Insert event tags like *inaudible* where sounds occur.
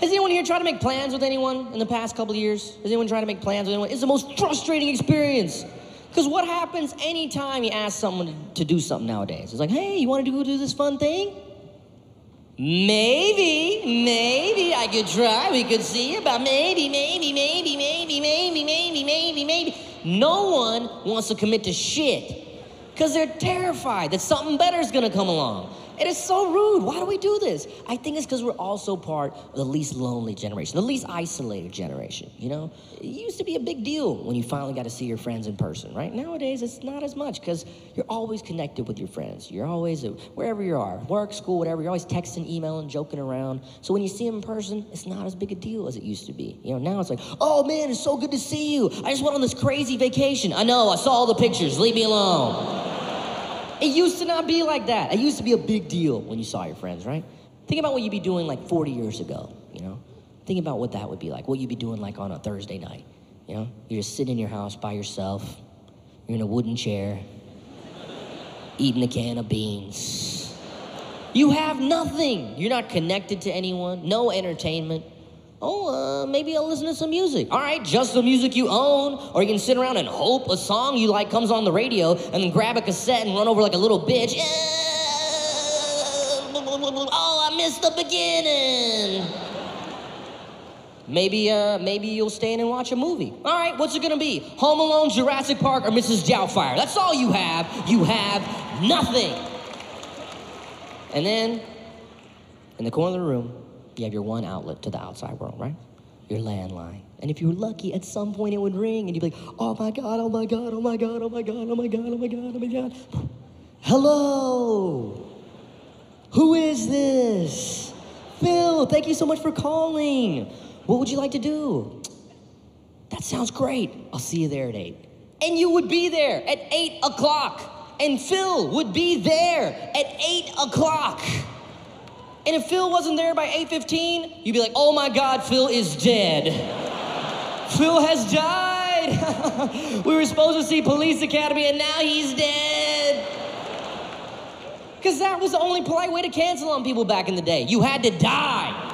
Has anyone here tried to make plans with anyone in the past couple years? Has anyone tried to make plans with anyone? It's the most frustrating experience. Because what happens anytime you ask someone to do something nowadays? It's like, hey, you want to go do this fun thing? Maybe, maybe I could try. We could see about maybe, maybe, maybe, maybe, maybe, maybe, maybe, maybe. No one wants to commit to shit because they're terrified that something better is going to come along. It is so rude. Why do we do this? I think it's because we're also part of the least lonely generation, the least isolated generation. You know, it used to be a big deal when you finally got to see your friends in person, right? Nowadays, it's not as much because you're always connected with your friends. You're always, uh, wherever you are, work, school, whatever, you're always texting, emailing, joking around. So when you see them in person, it's not as big a deal as it used to be. You know, now it's like, oh man, it's so good to see you. I just went on this crazy vacation. I know, I saw all the pictures. Leave me alone. It used to not be like that. It used to be a big deal when you saw your friends, right? Think about what you'd be doing like 40 years ago, you know? Think about what that would be like, what you'd be doing like on a Thursday night, you know? You're just sitting in your house by yourself, you're in a wooden chair, eating a can of beans. You have nothing. You're not connected to anyone, no entertainment. Oh, uh, maybe I'll listen to some music. All right, just the music you own. Or you can sit around and hope a song you like comes on the radio and then grab a cassette and run over like a little bitch. Oh, I missed the beginning. Maybe, uh, maybe you'll stay in and watch a movie. All right, what's it gonna be? Home Alone, Jurassic Park, or Mrs. Doubtfire? That's all you have. You have nothing. And then, in the corner of the room, you have your one outlet to the outside world, right? Your landline. And if you were lucky, at some point it would ring and you'd be like, oh my God, oh my God, oh my God, oh my God, oh my God, oh my God, oh my God. Hello. Who is this? Phil, thank you so much for calling. What would you like to do? That sounds great. I'll see you there at 8. And you would be there at 8 o'clock. And Phil would be there at 8 o'clock. And if Phil wasn't there by 8:15, you'd be like, "Oh my God, Phil is dead. Phil has died. *laughs* we were supposed to see Police Academy, and now he's dead." Because that was the only polite way to cancel on people back in the day. You had to die.